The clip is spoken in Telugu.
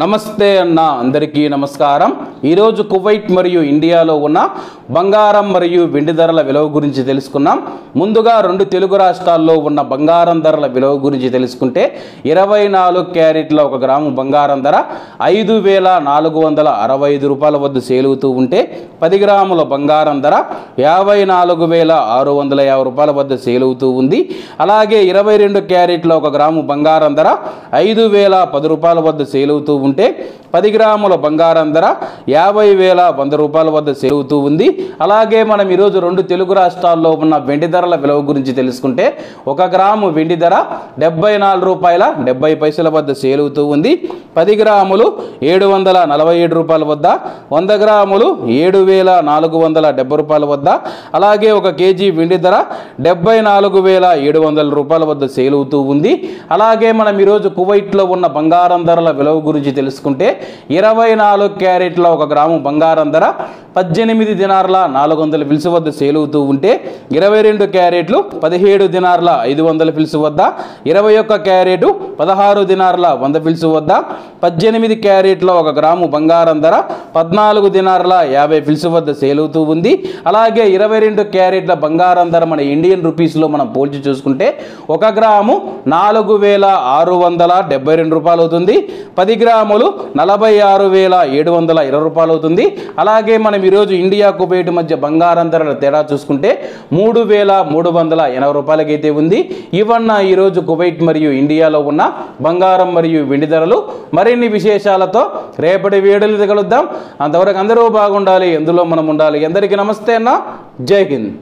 నమస్తే అన్న అందరికీ నమస్కారం. ఈరోజు కువైట్ మరియు ఇండియాలో ఉన్న బంగారం మరియు వెండి ధరల విలువ గురించి తెలుసుకున్నాం. ముందుగా రెండు తెలుగు రాష్ట్రాల్లో ఉన్న బంగారం ధరల విలువ గురించి తెలుసుకుంటే ఇరవై నాలుగు క్యారెట్ల ఒక గ్రాము బంగారం ధర ఐదు వేల నాలుగు వందల అరవై ఐదు రూపాయల వద్ద సేలుగుతూ ఉంటే పది గ్రాముల బంగారం ధర యాభై నాలుగు వేల ఆరు వందల యాభై రూపాయల వద్ద సేలుగుతూ ఉంది. అలాగే ఇరవై రెండు క్యారెట్ల ఒక గ్రాము బంగారం ధర ఐదు వేల పది రూపాయల వద్ద సేలుగుతూ ఉంటే పది గ్రాముల బంగారం ధర యాభై వేల వంద రూపాయల వద్ద సేలుతూ ఉంది. అలాగే మనం ఈరోజు రెండు తెలుగు రాష్ట్రాల్లో ఉన్న వెండి ధరల విలువ గురించి తెలుసుకుంటే ఒక గ్రాము వెండి ధర డెబ్బై నాలుగు రూపాయల డెబ్బై పైసల వద్ద సేలుతూ ఉంది. పది గ్రాములు ఏడు వందల నలభై ఏడు రూపాయల వద్ద వంద గ్రాములు ఏడు వేల నాలుగు వందల డెబ్బై రూపాయల వద్ద అలాగే ఒక కేజీ వెండి ధర డెబ్బై నాలుగు వేల ఏడు వందల రూపాయల వద్ద సేల్ అవుతూ ఉంది. అలాగే మనం ఈరోజు కువైట్లో ఉన్న బంగారం ధరల విలువ గురించి తెలుసుకుంటే ఇరవై నాలుగు క్యారెట్ల ఒక గ్రాము బంగారం ధర పద్దెనిమిది దినార్ల నాలుగు వందల పిలుసు వద్ద సేల్ అవుతూ ఉంటే ఇరవై రెండు క్యారెట్లు పదిహేడు దినార్ల ఐదు వందల పిలుసు వద్ద ఇరవై ఒక్క క్యారెట్ పదహారు దినార్ల వంద పిలుసు వద్ద పద్దెనిమిది క్యారెట్ల ఒక గ్రాము బంగారం ధర పద్నాలుగు దినార్ల యాభై ఫిల్స్ వద్ద సేల్ అవుతూ ఉంది. అలాగే ఇరవై రెండు క్యారెట్ల బంగారం ధర మన ఇండియన్ రూపీస్లో మనం పోల్చి చూసుకుంటే ఒక గ్రాము నాలుగు వేల ఆరు వందల డెబ్బై రెండు రూపాయలు అవుతుంది. పది గ్రాములు నలభై ఆరు వేల ఏడు వందల ఇరవై రూపాయలు అవుతుంది. అలాగే మనం ఈరోజు ఇండియా కువైట్ మధ్య బంగారం ధరల తేడా చూసుకుంటే మూడు వేల మూడు వందల ఎనభై రూపాయలకైతే ఉంది. ఇవన్న ఈరోజు కువైట్ మరియు ఇండియాలో ఉన్న బంగారం మరియు వెండి ధరలు. మరిన్ని విశేషాలతో రేపటి వేడులు కలుద్దాం. అంతవరకు అందరూ బాగుండాలి. ఎందులో మనం ఉండాలి. అందరికీ నమస్తే అన్న. జై హింద్.